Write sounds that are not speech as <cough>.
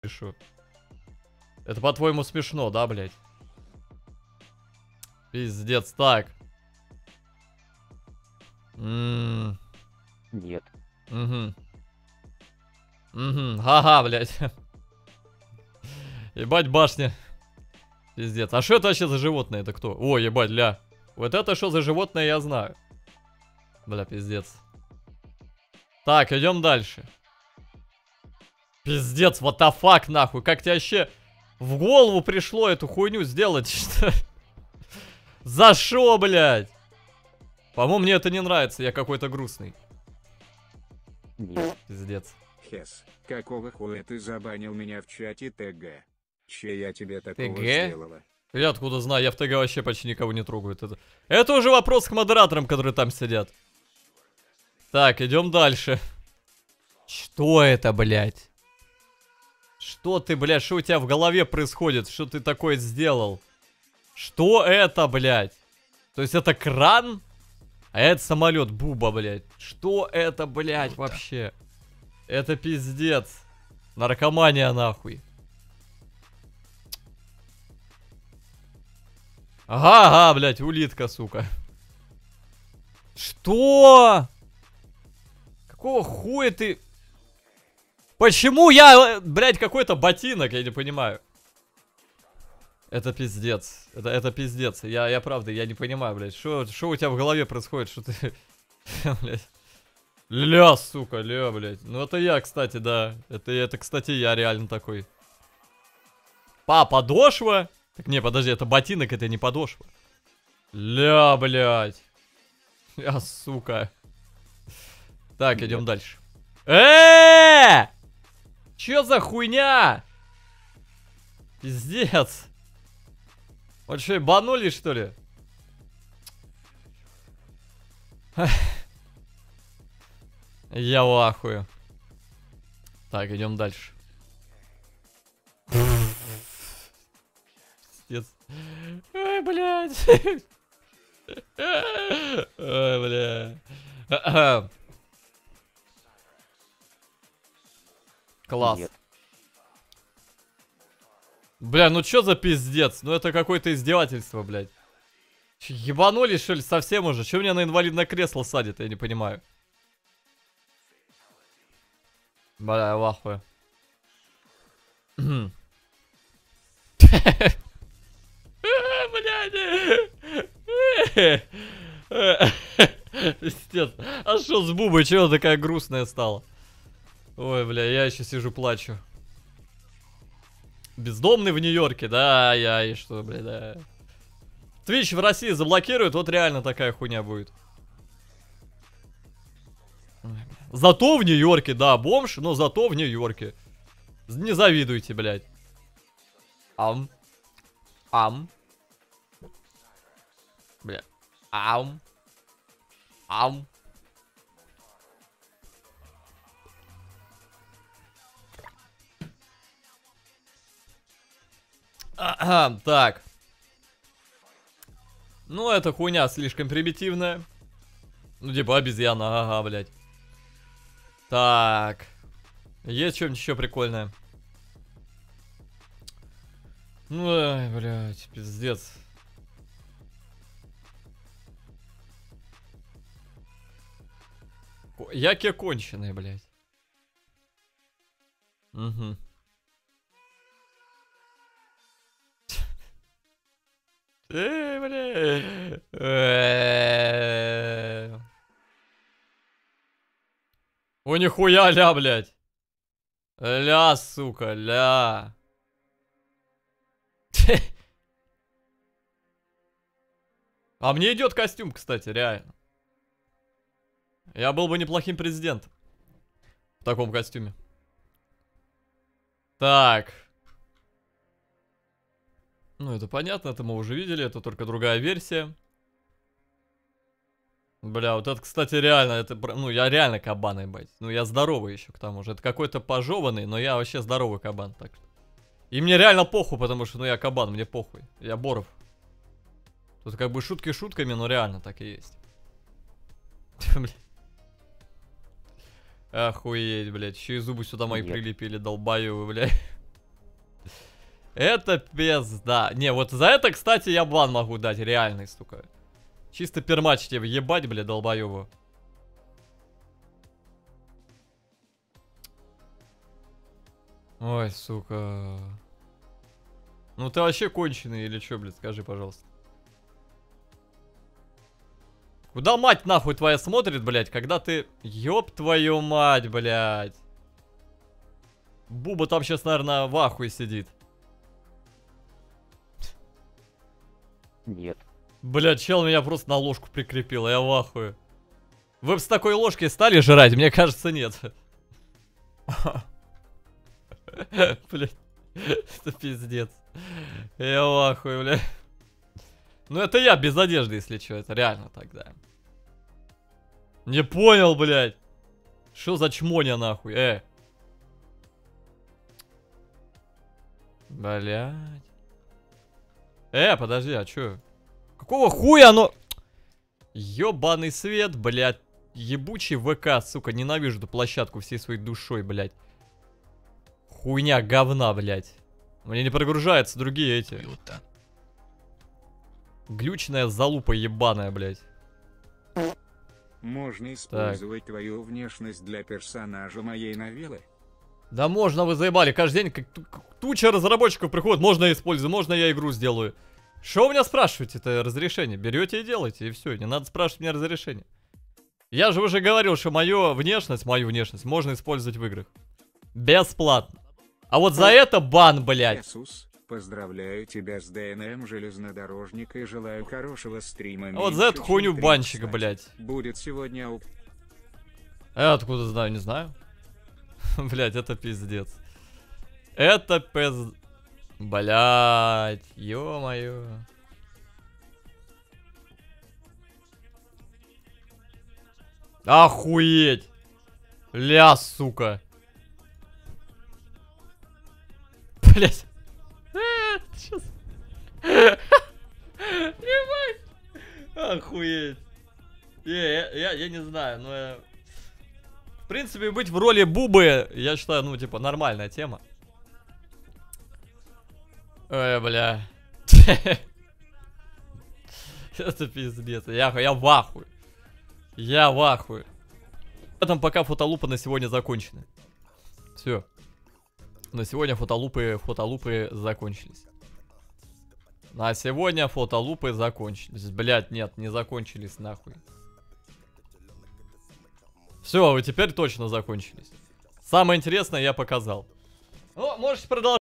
пишу. Это по-твоему смешно, да, блядь? Пиздец, так. М, Нет. Угу. Угу. Ага, блядь. Ебать башня. Пиздец. А что это вообще за животное? Это кто? О, ебать, ля. Вот это что за животное, я знаю. Бля, пиздец. Так, идем дальше. Пиздец, what the fuck, нахуй. Как тебе вообще в голову пришло эту хуйню сделать, <laughs> что? За шо, блядь? По-моему, мне это не нравится, я какой-то грустный. Нет. Пиздец. Хес, какого хуя ты забанил меня в чате ТГ? Че я тебе такого ТГ? сделала? Я откуда знаю, я в ТГ вообще почти никого не трогаю. Это, это уже вопрос к модераторам, которые там сидят. Так, идем дальше. Что это, блядь? Что ты, блядь, что у тебя в голове происходит? Что ты такое сделал? Что это, блядь? То есть это кран? А это самолет Буба, блядь. Что это, блядь, вообще? Это пиздец. Наркомания, нахуй. Ага, ага, блядь, улитка, сука. Что? Какого хуя ты... Почему я, э, блядь, какой-то ботинок, я не понимаю. Это пиздец. Это, это пиздец. Я, я правда, я не понимаю, блядь. Что у тебя в голове происходит? Что ты... <laughs> блядь. Ля, сука, ля, блядь. Ну это я, кстати, да. Это, это, кстати, я реально такой. Па, подошва? Так не, подожди, это ботинок, это не подошва. Ля, блядь. Я, <laughs> сука. Так, идем дальше. э Чё за хуйня? Пиздец. Вот что, ебанули, что ли? Я в ахуе. Так, идем дальше. Пиздец. Ой, блядь. <laughs> Ой, бля. Класс. Нет. Бля, ну чё за пиздец? Ну это какое-то издевательство, блядь. Чё, ебанулись, что ли, совсем уже? Чё меня на инвалидное кресло садит, я не понимаю. Бля, я в ахуе. <laughs> Блядь. <laughs> Пиздец. А что с Бубой? Чего такая грустная стала? Ой, бля, я еще сижу плачу. Бездомный в Нью-Йорке, да, я и что, бля, да. Твич в России заблокируют, вот реально такая хуйня будет. Зато в Нью-Йорке, да, бомж, но зато в Нью-Йорке. Не завидуйте, блядь. Ам. Ам. Бля. Ам. Ам. Так. Ну, эта хуйня слишком примитивная. Ну, типа обезьяна, ага, блядь. Так. Есть что-нибудь еще прикольное? Ну, ай, блядь, пиздец. Яки конченые, блядь. Угу. Эй, бля. Э. О, нихуя, ля, блядь. Ля, сука, ля. А мне идет костюм, кстати, реально. Я был бы неплохим президентом. В таком костюме. Так. Ну, это понятно, это мы уже видели, это только другая версия. Бля, вот это, кстати, реально, это, ну, я реально кабан, ебать. Ну, я здоровый еще к тому же. Это какой-то пожеванный, но я вообще здоровый кабан, так что. И мне реально похуй, потому что, ну, я кабан, мне похуй. Я Боров. Тут как бы шутки шутками, но реально так и есть. <laughs> Охуеть, блядь. Еще и зубы сюда мои прилепили, долбаю, блядь. Это пизда. Не, вот за это, кстати, я бан могу дать, реальный, сука. Чисто пермач тебе ебать, бля, долбоёбу. Ой, сука. Ну ты вообще конченый или что, блядь, скажи, пожалуйста. Куда мать нахуй твоя смотрит, блядь, когда ты... Ёб твою мать, блядь. Буба там сейчас, наверное, в ахуе сидит. Нет. Блядь, чел меня просто на ложку прикрепил, я в ахуе. Вы бы с такой ложки стали жрать? Мне кажется, нет. <laughs> Блядь, это пиздец. Я в ахуе, блядь. Ну это я без одежды, если что, это реально тогда. Не понял, блядь. Что за чмоня нахуй, э? Блядь. Э, подожди, а чё? Какого хуя оно... Ёбаный свет, блядь. Ебучий ВК, сука, ненавижу эту площадку всей своей душой, блядь. Хуйня говна, блядь. Мне не прогружаются другие эти. Глючная залупа ебаная, блядь. Можно использовать твою внешность для персонажа моей новеллы? Да можно, вы заебали. Каждый день как ту- как туча разработчиков приходит. Можно я использую, можно я игру сделаю. Что у меня спрашиваете это разрешение? Берете и делаете, и все. Не надо спрашивать меня разрешение. Я же уже говорил, что мою внешность, мою внешность можно использовать в играх. Бесплатно. А вот за это бан, блядь. Иисус, поздравляю тебя с ДНМ железнодорожника и желаю хорошего стрима. А вот за эту хуйню банщика, блядь. Будет сегодня. А я откуда знаю, не знаю. <laughs> Блять, это пиздец. Это пиз... Блять, ё-моё. Охуеть. Ля, сука. Блять. <laughs> <laughs> Охуеть. Я, я, я не знаю, но я... В принципе, быть в роли Бубы, я считаю, ну, типа, нормальная тема. Ой, бля. <laughs> Это пиздец. Я, я в ахуе. Я в ахуе. Этом пока фотолупы на сегодня закончены. Все. На сегодня фотолупы, фотолупы закончились. На сегодня фотолупы закончились. Блять, нет, не закончились нахуй. Все, вы теперь точно закончились. Самое интересное я показал. Ну, можете продолжать.